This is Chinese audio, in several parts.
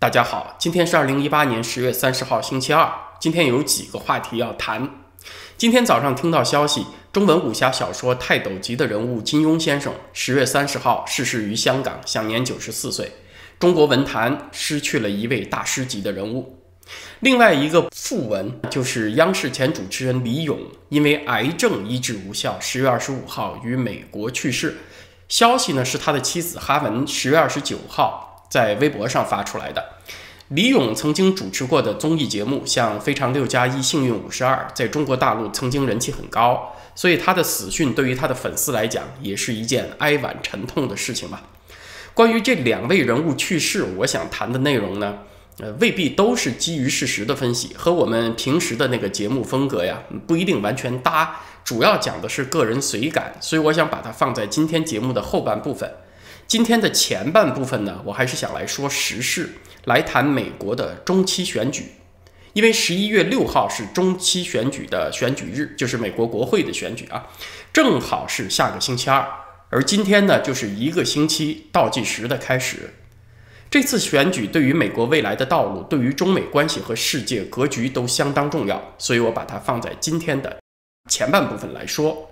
大家好，今天是二零一八年十月三十号，星期二。今天有几个话题要谈。今天早上听到消息，中文武侠小说泰斗级的人物金庸先生十月三十号逝世于香港，享年九十四岁。中国文坛失去了一位大师级的人物。另外一个讣文就是央视前主持人李咏因为癌症医治无效，十月二十五号于美国去世。消息呢是他的妻子哈文十月二十九号。在微博上发出来的，李咏曾经主持过的综艺节目，像《非常六加一幸运五十二》，在中国大陆曾经人气很高，所以他的死讯对于他的粉丝来讲，也是一件哀婉沉痛的事情吧。关于这两位人物去世，我想谈的内容呢，呃，未必都是基于事实的分析，和我们平时的那个节目风格呀，不一定完全搭。主要讲的是个人随感，所以我想把它放在今天节目的后半部分。今天的前半部分呢，我还是想来说时事，来谈美国的中期选举，因为十一月六号是中期选举的选举日，就是美国国会的选举啊，正好是下个星期二，而今天呢，就是一个星期倒计时的开始。这次选举对于美国未来的道路，对于中美关系和世界格局都相当重要，所以我把它放在今天的前半部分来说。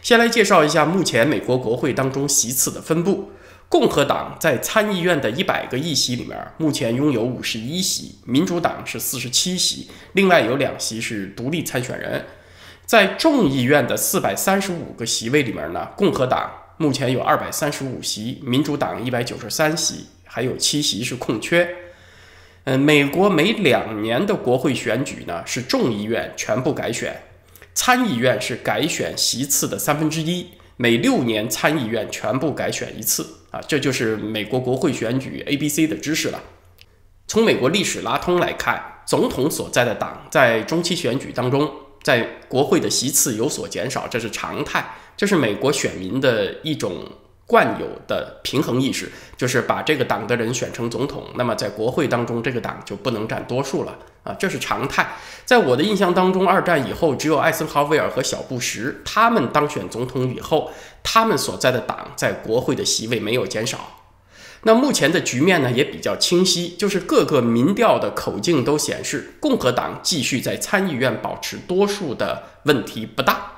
先来介绍一下目前美国国会当中席次的分布。共和党在参议院的一百个议席里面，目前拥有五十一席；民主党是四十七席，另外有两席是独立参选人。在众议院的四百三十五个席位里面呢，共和党目前有二百三十五席，民主党一百九十三席，还有七席是空缺。嗯，美国每两年的国会选举呢，是众议院全部改选。参议院是改选席次的三分之一，每六年参议院全部改选一次啊，这就是美国国会选举 A、B、C 的知识了。从美国历史拉通来看，总统所在的党在中期选举当中，在国会的席次有所减少，这是常态，这是美国选民的一种。惯有的平衡意识就是把这个党的人选成总统，那么在国会当中，这个党就不能占多数了啊，这是常态。在我的印象当中，二战以后只有艾森豪威尔和小布什他们当选总统以后，他们所在的党在国会的席位没有减少。那目前的局面呢也比较清晰，就是各个民调的口径都显示，共和党继续在参议院保持多数的问题不大。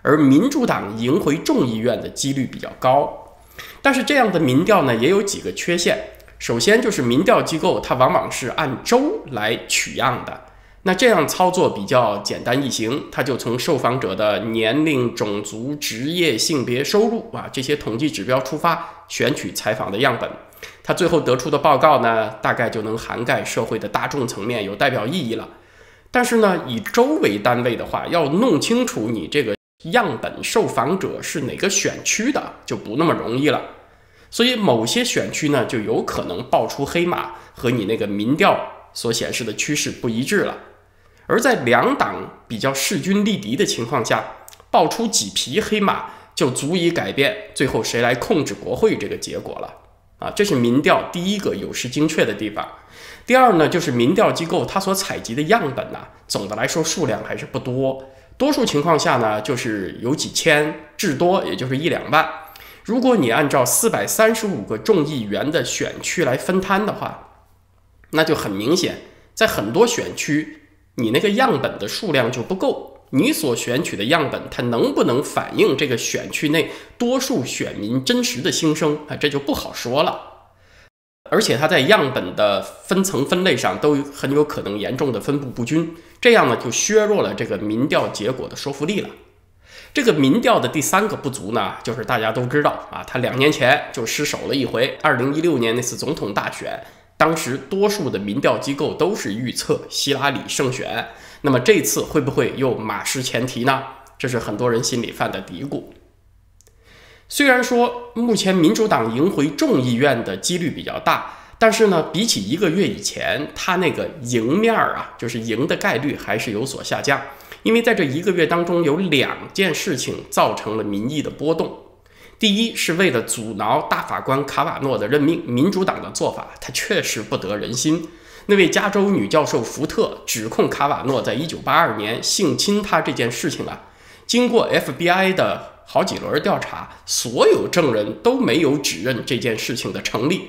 而民主党赢回众议院的几率比较高，但是这样的民调呢也有几个缺陷。首先就是民调机构它往往是按州来取样的，那这样操作比较简单易行，它就从受访者的年龄、种族、职业、性别、收入啊这些统计指标出发选取采访的样本，它最后得出的报告呢大概就能涵盖社会的大众层面，有代表意义了。但是呢，以州为单位的话，要弄清楚你这个。样本受访者是哪个选区的就不那么容易了，所以某些选区呢就有可能爆出黑马，和你那个民调所显示的趋势不一致了。而在两党比较势均力敌的情况下，爆出几匹黑马就足以改变最后谁来控制国会这个结果了。啊，这是民调第一个有失精确的地方。第二呢，就是民调机构它所采集的样本呢，总的来说数量还是不多。多数情况下呢，就是有几千，至多也就是一两万。如果你按照四百三十五个众议员的选区来分摊的话，那就很明显，在很多选区，你那个样本的数量就不够。你所选取的样本，它能不能反映这个选区内多数选民真实的心声啊？这就不好说了。而且它在样本的分层分类上都很有可能严重的分布不均，这样呢就削弱了这个民调结果的说服力了。这个民调的第三个不足呢，就是大家都知道啊，他两年前就失手了一回，二零一六年那次总统大选，当时多数的民调机构都是预测希拉里胜选，那么这次会不会又马失前蹄呢？这是很多人心里犯的嘀咕。虽然说目前民主党赢回众议院的几率比较大，但是呢，比起一个月以前，他那个赢面儿啊，就是赢的概率还是有所下降。因为在这一个月当中，有两件事情造成了民意的波动。第一，是为了阻挠大法官卡瓦诺的任命，民主党的做法它确实不得人心。那位加州女教授福特指控卡瓦诺在一九八二年性侵她这件事情啊，经过 FBI 的。好几轮调查，所有证人都没有指认这件事情的成立，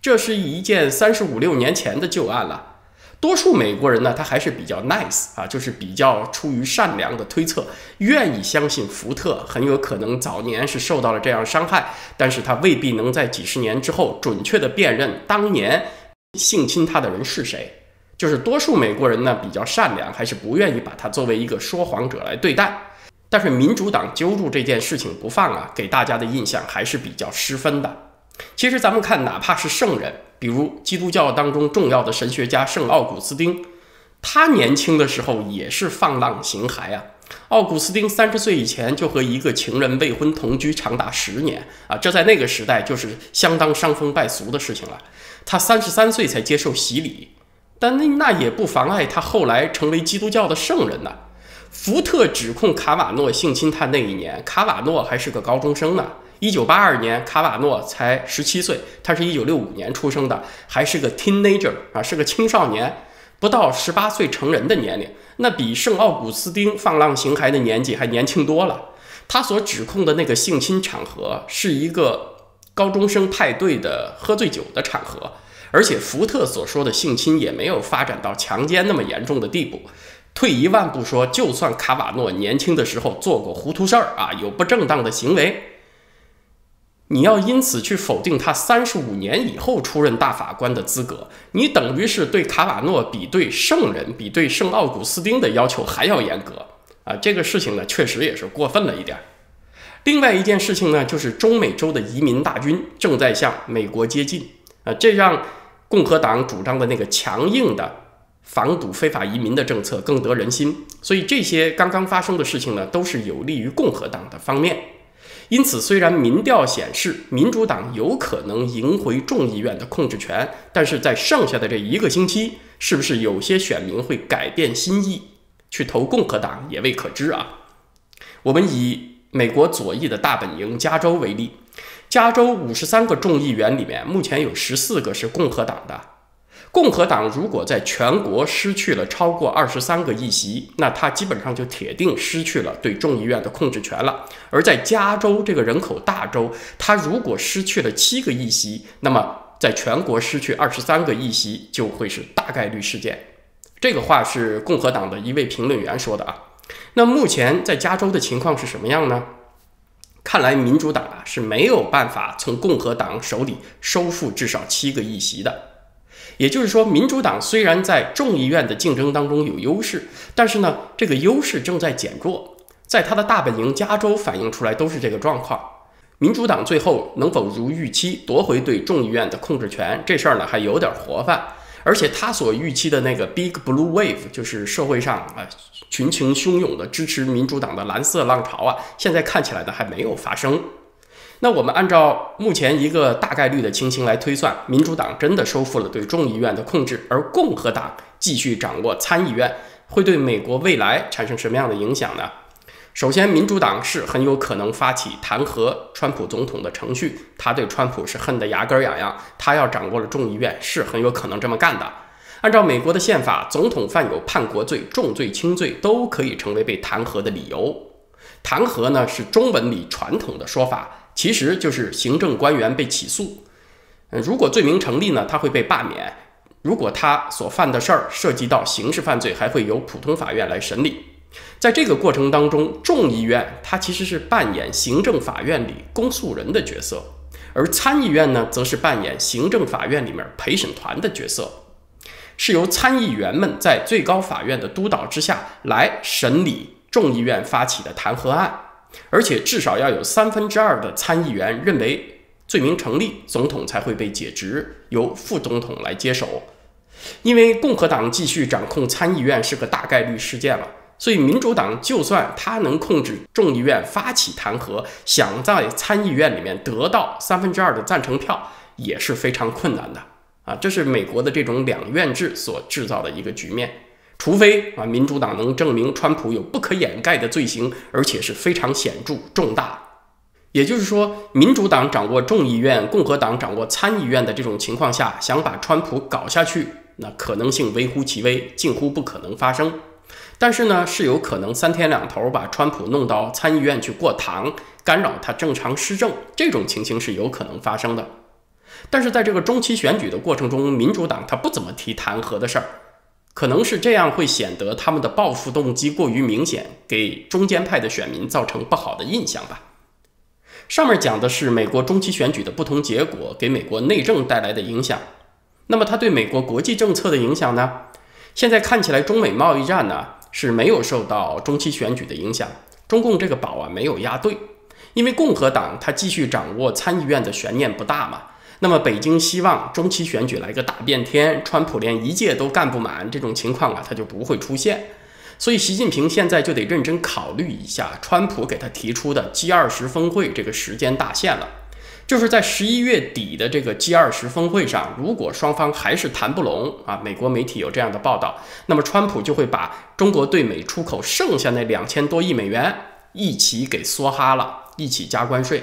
这是一件三十五六年前的旧案了。多数美国人呢，他还是比较 nice 啊，就是比较出于善良的推测，愿意相信福特很有可能早年是受到了这样伤害，但是他未必能在几十年之后准确的辨认当年性侵他的人是谁。就是多数美国人呢比较善良，还是不愿意把他作为一个说谎者来对待。但是民主党揪住这件事情不放啊，给大家的印象还是比较失分的。其实咱们看，哪怕是圣人。比如基督教当中重要的神学家圣奥古斯丁，他年轻的时候也是放浪形骸啊。奥古斯丁三十岁以前就和一个情人未婚同居长达十年啊，这在那个时代就是相当伤风败俗的事情了。他三十三岁才接受洗礼，但那那也不妨碍他后来成为基督教的圣人呢。福特指控卡瓦诺性侵他那一年，卡瓦诺还是个高中生呢。一九八二年，卡瓦诺才十七岁，他是一九六五年出生的，还是个 teenager 啊，是个青少年，不到十八岁成人的年龄，那比圣奥古斯丁放浪形骸的年纪还年轻多了。他所指控的那个性侵场合是一个高中生派对的喝醉酒的场合，而且福特所说的性侵也没有发展到强奸那么严重的地步。退一万步说，就算卡瓦诺年轻的时候做过糊涂事儿啊，有不正当的行为。你要因此去否定他三十五年以后出任大法官的资格，你等于是对卡瓦诺比对圣人、比对圣奥古斯丁的要求还要严格啊！这个事情呢，确实也是过分了一点。另外一件事情呢，就是中美洲的移民大军正在向美国接近啊，这让共和党主张的那个强硬的防堵非法移民的政策更得人心。所以这些刚刚发生的事情呢，都是有利于共和党的方面。因此，虽然民调显示民主党有可能赢回众议院的控制权，但是在剩下的这一个星期，是不是有些选民会改变心意去投共和党，也未可知啊。我们以美国左翼的大本营加州为例，加州五十三个众议员里面，目前有十四个是共和党的。共和党如果在全国失去了超过二十三个议席，那他基本上就铁定失去了对众议院的控制权了。而在加州这个人口大州，他如果失去了七个议席，那么在全国失去二十三个议席就会是大概率事件。这个话是共和党的一位评论员说的啊。那目前在加州的情况是什么样呢？看来民主党啊是没有办法从共和党手里收复至少七个议席的。也就是说，民主党虽然在众议院的竞争当中有优势，但是呢，这个优势正在减弱。在他的大本营加州反映出来都是这个状况。民主党最后能否如预期夺回对众议院的控制权，这事儿呢还有点活泛。而且他所预期的那个 Big Blue Wave，就是社会上啊群情汹涌的支持民主党的蓝色浪潮啊，现在看起来呢还没有发生。那我们按照目前一个大概率的情形来推算，民主党真的收复了对众议院的控制，而共和党继续掌握参议院，会对美国未来产生什么样的影响呢？首先，民主党是很有可能发起弹劾川普总统的程序，他对川普是恨得牙根痒痒，他要掌握了众议院是很有可能这么干的。按照美国的宪法，总统犯有叛国罪、重罪轻罪都可以成为被弹劾的理由。弹劾呢是中文里传统的说法。其实就是行政官员被起诉，嗯，如果罪名成立呢，他会被罢免；如果他所犯的事儿涉及到刑事犯罪，还会由普通法院来审理。在这个过程当中，众议院它其实是扮演行政法院里公诉人的角色，而参议院呢，则是扮演行政法院里面陪审团的角色，是由参议员们在最高法院的督导之下来审理众议院发起的弹劾案。而且至少要有三分之二的参议员认为罪名成立，总统才会被解职，由副总统来接手。因为共和党继续掌控参议院是个大概率事件了，所以民主党就算他能控制众议院发起弹劾，想在参议院里面得到三分之二的赞成票也是非常困难的啊！这是美国的这种两院制所制造的一个局面。除非啊，民主党能证明川普有不可掩盖的罪行，而且是非常显著重大。也就是说，民主党掌握众议院，共和党掌握参议院的这种情况下，想把川普搞下去，那可能性微乎其微，近乎不可能发生。但是呢，是有可能三天两头把川普弄到参议院去过堂，干扰他正常施政，这种情形是有可能发生的。但是在这个中期选举的过程中，民主党他不怎么提弹劾的事儿，可能是这样会显得他们的报复动机过于明显，给中间派的选民造成不好的印象吧。上面讲的是美国中期选举的不同结果给美国内政带来的影响，那么它对美国国际政策的影响呢？现在看起来中美贸易战呢是没有受到中期选举的影响，中共这个宝啊没有压对，因为共和党他继续掌握参议院的悬念不大嘛。那么北京希望中期选举来个大变天，川普连一届都干不满，这种情况啊，他就不会出现。所以习近平现在就得认真考虑一下，川普给他提出的 G 二十峰会这个时间大限了，就是在十一月底的这个 G 二十峰会上，如果双方还是谈不拢啊，美国媒体有这样的报道，那么川普就会把中国对美出口剩下那两千多亿美元一起给梭哈了，一起加关税。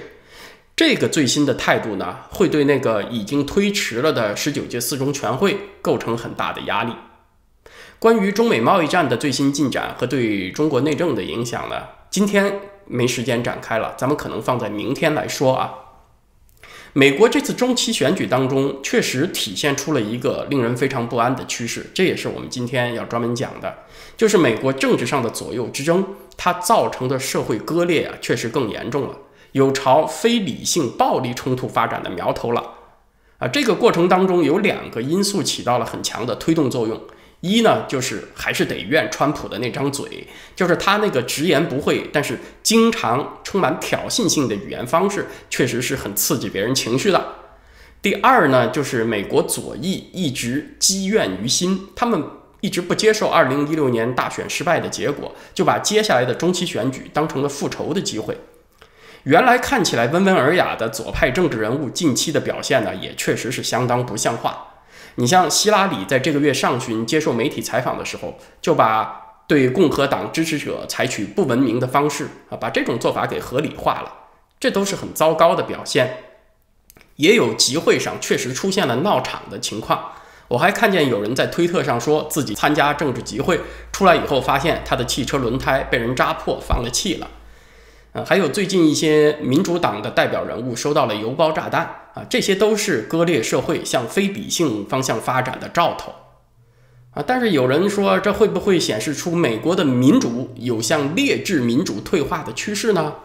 这个最新的态度呢，会对那个已经推迟了的十九届四中全会构成很大的压力。关于中美贸易战的最新进展和对中国内政的影响呢，今天没时间展开了，咱们可能放在明天来说啊。美国这次中期选举当中，确实体现出了一个令人非常不安的趋势，这也是我们今天要专门讲的，就是美国政治上的左右之争，它造成的社会割裂啊，确实更严重了。有朝非理性暴力冲突发展的苗头了，啊，这个过程当中有两个因素起到了很强的推动作用。一呢，就是还是得怨川普的那张嘴，就是他那个直言不讳，但是经常充满挑衅性的语言方式，确实是很刺激别人情绪的。第二呢，就是美国左翼一直积怨于心，他们一直不接受2016年大选失败的结果，就把接下来的中期选举当成了复仇的机会。原来看起来温文尔雅的左派政治人物，近期的表现呢，也确实是相当不像话。你像希拉里在这个月上旬接受媒体采访的时候，就把对共和党支持者采取不文明的方式啊，把这种做法给合理化了，这都是很糟糕的表现。也有集会上确实出现了闹场的情况，我还看见有人在推特上说自己参加政治集会，出来以后发现他的汽车轮胎被人扎破，放了气了。呃，还有最近一些民主党的代表人物收到了邮包炸弹啊，这些都是割裂社会向非理性方向发展的兆头啊。但是有人说，这会不会显示出美国的民主有向劣质民主退化的趋势呢？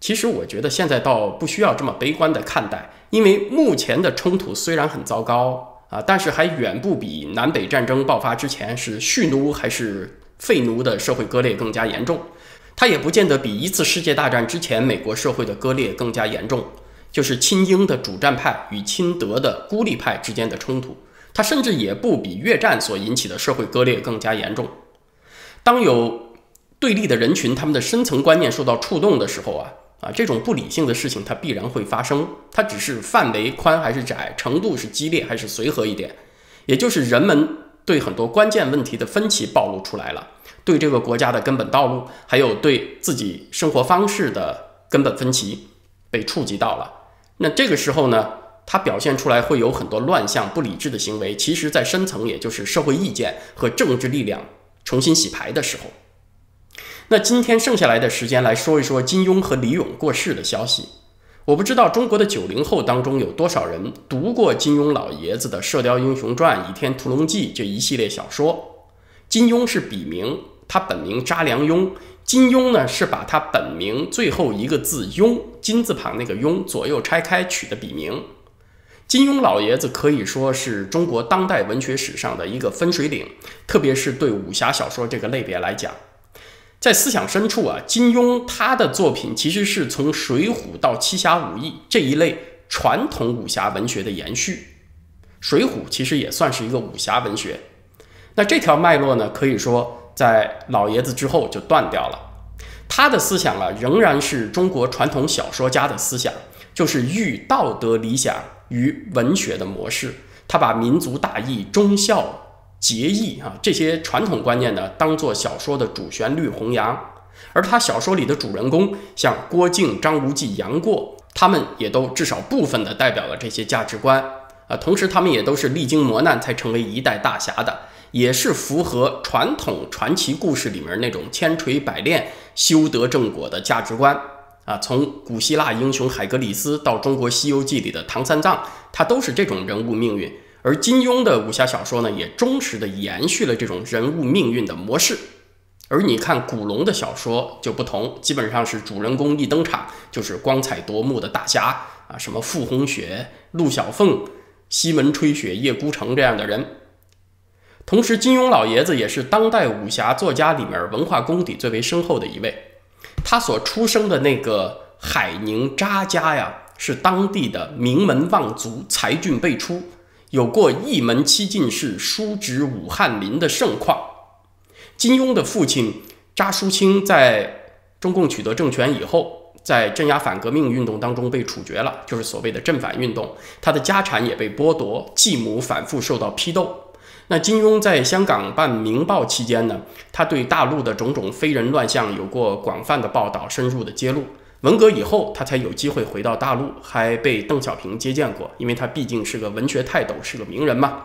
其实我觉得现在倒不需要这么悲观的看待，因为目前的冲突虽然很糟糕啊，但是还远不比南北战争爆发之前是蓄奴还是废奴的社会割裂更加严重。它也不见得比一次世界大战之前美国社会的割裂更加严重，就是亲英的主战派与亲德的孤立派之间的冲突，它甚至也不比越战所引起的社会割裂更加严重。当有对立的人群，他们的深层观念受到触动的时候啊啊，这种不理性的事情它必然会发生，它只是范围宽还是窄，程度是激烈还是随和一点，也就是人们对很多关键问题的分歧暴露出来了。对这个国家的根本道路，还有对自己生活方式的根本分歧被触及到了。那这个时候呢，它表现出来会有很多乱象、不理智的行为。其实，在深层，也就是社会意见和政治力量重新洗牌的时候。那今天剩下来的时间来说一说金庸和李咏过世的消息。我不知道中国的九零后当中有多少人读过金庸老爷子的《射雕英雄传》《倚天屠龙记》这一系列小说。金庸是笔名。他本名查良镛，金庸呢是把他本名最后一个字“庸”金字旁那个“庸”左右拆开取的笔名。金庸老爷子可以说是中国当代文学史上的一个分水岭，特别是对武侠小说这个类别来讲，在思想深处啊，金庸他的作品其实是从《水浒》到《七侠五义》这一类传统武侠文学的延续，《水浒》其实也算是一个武侠文学。那这条脉络呢，可以说。在老爷子之后就断掉了，他的思想啊仍然是中国传统小说家的思想，就是寓道德理想于文学的模式。他把民族大义、忠孝节义啊这些传统观念呢，当做小说的主旋律弘扬。而他小说里的主人公，像郭靖、张无忌、杨过，他们也都至少部分的代表了这些价值观啊。同时，他们也都是历经磨难才成为一代大侠的。也是符合传统传奇故事里面那种千锤百炼修得正果的价值观啊，从古希腊英雄海格力斯到中国《西游记》里的唐三藏，他都是这种人物命运。而金庸的武侠小说呢，也忠实的延续了这种人物命运的模式。而你看古龙的小说就不同，基本上是主人公一登场就是光彩夺目的大侠啊，什么傅红雪、陆小凤、西门吹雪、叶孤城这样的人。同时，金庸老爷子也是当代武侠作家里面文化功底最为深厚的一位。他所出生的那个海宁扎家呀，是当地的名门望族，才俊辈出，有过一门七进士、叔侄武翰林的盛况。金庸的父亲扎叔清在中共取得政权以后，在镇压反革命运动当中被处决了，就是所谓的镇反运动。他的家产也被剥夺，继母反复受到批斗。那金庸在香港办《明报》期间呢，他对大陆的种种非人乱象有过广泛的报道、深入的揭露。文革以后，他才有机会回到大陆，还被邓小平接见过，因为他毕竟是个文学泰斗，是个名人嘛。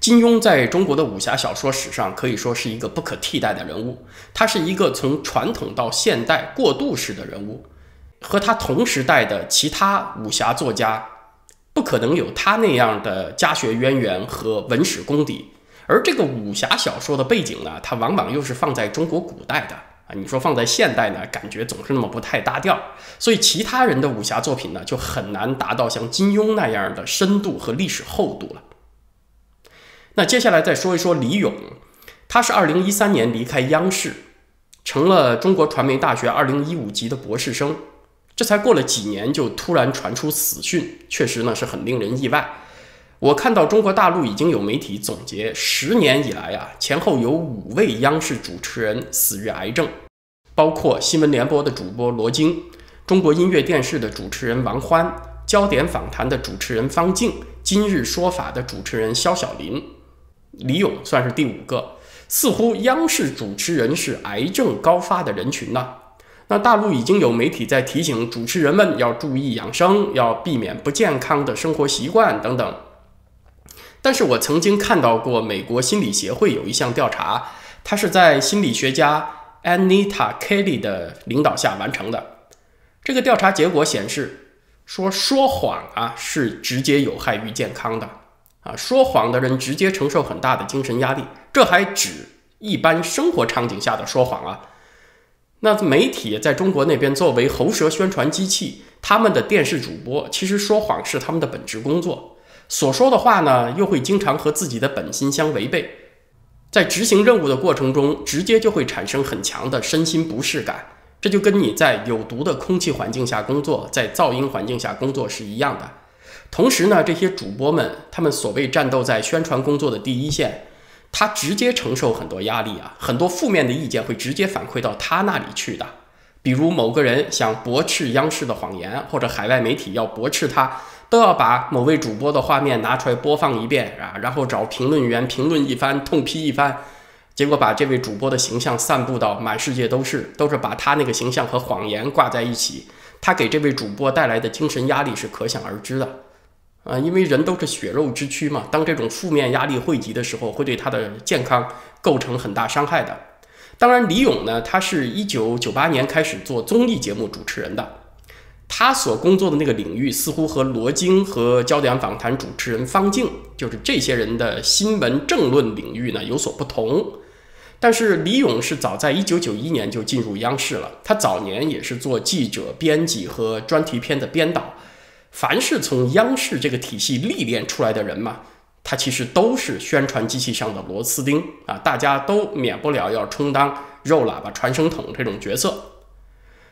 金庸在中国的武侠小说史上可以说是一个不可替代的人物，他是一个从传统到现代过渡式的人物，和他同时代的其他武侠作家。不可能有他那样的家学渊源和文史功底，而这个武侠小说的背景呢，它往往又是放在中国古代的啊。你说放在现代呢，感觉总是那么不太搭调。所以其他人的武侠作品呢，就很难达到像金庸那样的深度和历史厚度了。那接下来再说一说李咏，他是二零一三年离开央视，成了中国传媒大学二零一五级的博士生。这才过了几年，就突然传出死讯，确实呢是很令人意外。我看到中国大陆已经有媒体总结，十年以来啊，前后有五位央视主持人死于癌症，包括新闻联播的主播罗京、中国音乐电视的主持人王欢、焦点访谈的主持人方静、今日说法的主持人肖小林，李咏算是第五个。似乎央视主持人是癌症高发的人群呢。那大陆已经有媒体在提醒主持人们要注意养生，要避免不健康的生活习惯等等。但是我曾经看到过美国心理协会有一项调查，它是在心理学家 Anita Kelly 的领导下完成的。这个调查结果显示，说说谎啊是直接有害于健康的啊，说谎的人直接承受很大的精神压力。这还指一般生活场景下的说谎啊。那媒体在中国那边作为喉舌宣传机器，他们的电视主播其实说谎是他们的本职工作，所说的话呢又会经常和自己的本心相违背，在执行任务的过程中，直接就会产生很强的身心不适感，这就跟你在有毒的空气环境下工作，在噪音环境下工作是一样的。同时呢，这些主播们他们所谓战斗在宣传工作的第一线。他直接承受很多压力啊，很多负面的意见会直接反馈到他那里去的。比如某个人想驳斥央视的谎言，或者海外媒体要驳斥他，都要把某位主播的画面拿出来播放一遍啊，然后找评论员评论一番，痛批一番，结果把这位主播的形象散布到满世界都是，都是把他那个形象和谎言挂在一起，他给这位主播带来的精神压力是可想而知的。啊，因为人都是血肉之躯嘛，当这种负面压力汇集的时候，会对他的健康构成很大伤害的。当然，李咏呢，他是一九九八年开始做综艺节目主持人的，他所工作的那个领域似乎和罗京和焦点访谈主持人方静，就是这些人的新闻政论领域呢有所不同。但是李咏是早在一九九一年就进入央视了，他早年也是做记者、编辑和专题片的编导。凡是从央视这个体系历练出来的人嘛，他其实都是宣传机器上的螺丝钉啊，大家都免不了要充当肉喇叭传声筒这种角色。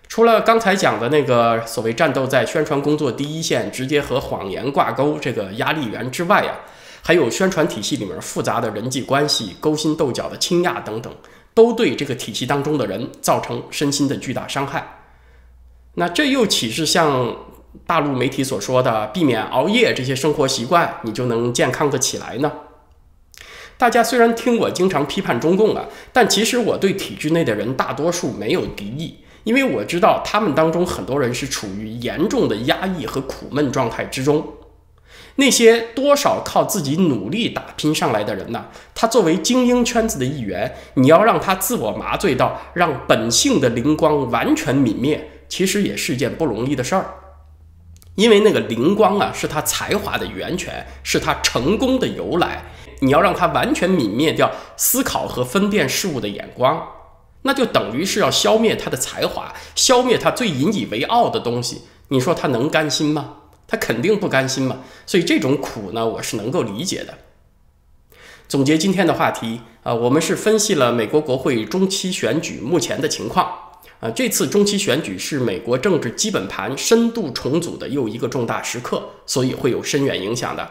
除了刚才讲的那个所谓战斗在宣传工作第一线，直接和谎言挂钩这个压力源之外呀，还有宣传体系里面复杂的人际关系、勾心斗角的倾轧等等，都对这个体系当中的人造成身心的巨大伤害。那这又岂是像？大陆媒体所说的避免熬夜这些生活习惯，你就能健康的起来呢？大家虽然听我经常批判中共了，但其实我对体制内的人大多数没有敌意，因为我知道他们当中很多人是处于严重的压抑和苦闷状态之中。那些多少靠自己努力打拼上来的人呢？他作为精英圈子的一员，你要让他自我麻醉到让本性的灵光完全泯灭。其实也是件不容易的事儿。因为那个灵光啊，是他才华的源泉，是他成功的由来。你要让他完全泯灭掉思考和分辨事物的眼光，那就等于是要消灭他的才华，消灭他最引以为傲的东西。你说他能甘心吗？他肯定不甘心嘛。所以这种苦呢，我是能够理解的。总结今天的话题啊，我们是分析了美国国会中期选举目前的情况。啊，这次中期选举是美国政治基本盘深度重组的又一个重大时刻，所以会有深远影响的。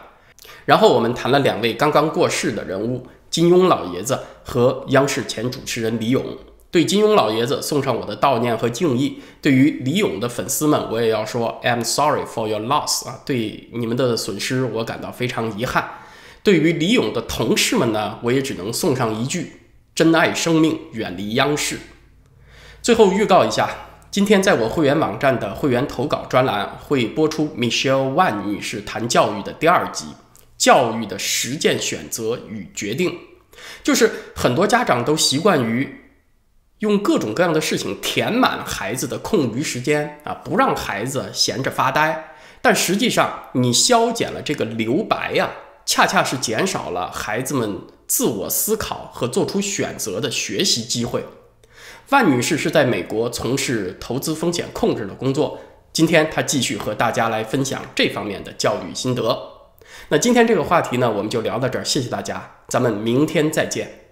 然后我们谈了两位刚刚过世的人物，金庸老爷子和央视前主持人李咏。对金庸老爷子送上我的悼念和敬意。对于李咏的粉丝们，我也要说，I'm sorry for your loss 啊，对你们的损失我感到非常遗憾。对于李咏的同事们呢，我也只能送上一句：珍爱生命，远离央视。最后预告一下，今天在我会员网站的会员投稿专栏会播出 Michelle Wan 女士谈教育的第二集《教育的实践选择与决定》。就是很多家长都习惯于用各种各样的事情填满孩子的空余时间啊，不让孩子闲着发呆。但实际上，你消减了这个留白呀，恰恰是减少了孩子们自我思考和做出选择的学习机会。范女士是在美国从事投资风险控制的工作。今天她继续和大家来分享这方面的教育心得。那今天这个话题呢，我们就聊到这儿，谢谢大家，咱们明天再见。